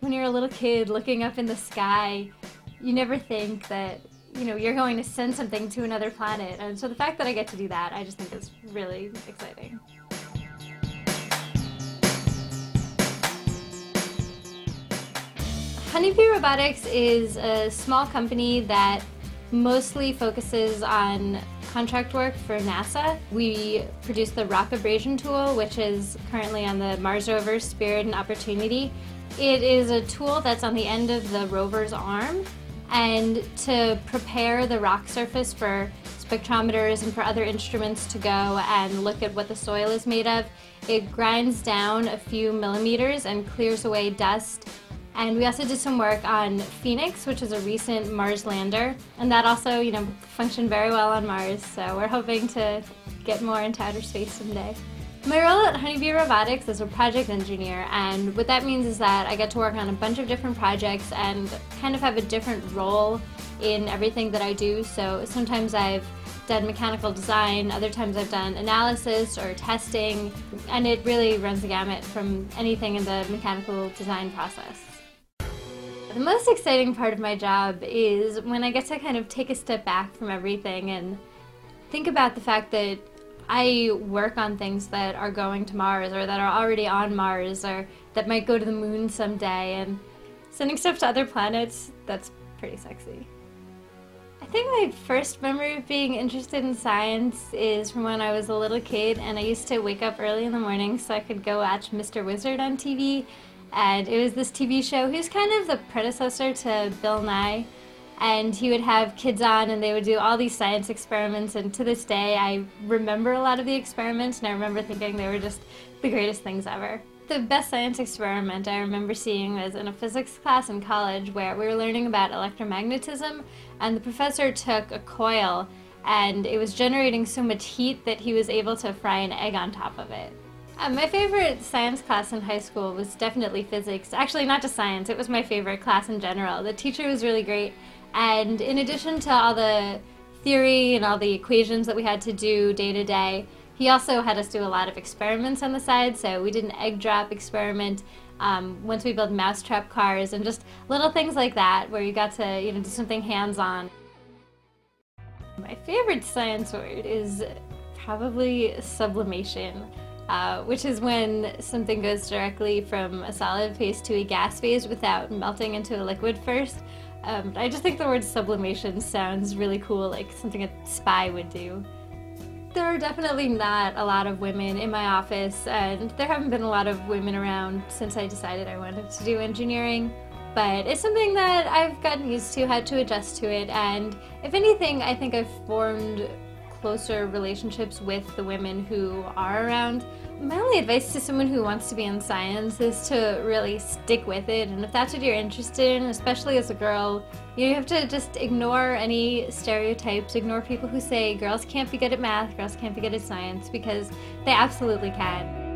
When you're a little kid looking up in the sky, you never think that, you know, you're going to send something to another planet. And so the fact that I get to do that, I just think is really exciting. Honeybee Robotics is a small company that mostly focuses on contract work for NASA. We produce the rock abrasion tool, which is currently on the Mars rover Spirit and Opportunity. It is a tool that's on the end of the rover's arm and to prepare the rock surface for spectrometers and for other instruments to go and look at what the soil is made of, it grinds down a few millimeters and clears away dust. And we also did some work on Phoenix, which is a recent Mars lander, and that also, you know, functioned very well on Mars. So we're hoping to get more into outer space someday. My role at Honeybee Robotics is a project engineer, and what that means is that I get to work on a bunch of different projects and kind of have a different role in everything that I do. So sometimes I've done mechanical design, other times I've done analysis or testing, and it really runs the gamut from anything in the mechanical design process. The most exciting part of my job is when I get to kind of take a step back from everything and think about the fact that I work on things that are going to Mars or that are already on Mars or that might go to the moon someday and sending stuff to other planets, that's pretty sexy. I think my first memory of being interested in science is from when I was a little kid and I used to wake up early in the morning so I could go watch Mr. Wizard on TV. And it was this TV show, was kind of the predecessor to Bill Nye and he would have kids on and they would do all these science experiments and to this day I remember a lot of the experiments and I remember thinking they were just the greatest things ever. The best science experiment I remember seeing was in a physics class in college where we were learning about electromagnetism and the professor took a coil and it was generating so much heat that he was able to fry an egg on top of it. Uh, my favorite science class in high school was definitely physics. Actually, not just science, it was my favorite class in general. The teacher was really great and in addition to all the theory and all the equations that we had to do day to day, he also had us do a lot of experiments on the side. So we did an egg drop experiment. Um, once we built mousetrap cars and just little things like that where you got to you know do something hands-on. My favorite science word is probably sublimation, uh, which is when something goes directly from a solid phase to a gas phase without melting into a liquid first. Um, I just think the word sublimation sounds really cool, like something a spy would do. There are definitely not a lot of women in my office, and there haven't been a lot of women around since I decided I wanted to do engineering. But it's something that I've gotten used to, had to adjust to it, and if anything, I think I've formed closer relationships with the women who are around. My only advice to someone who wants to be in science is to really stick with it. And if that's what you're interested in, especially as a girl, you have to just ignore any stereotypes, ignore people who say girls can't be good at math, girls can't be good at science, because they absolutely can.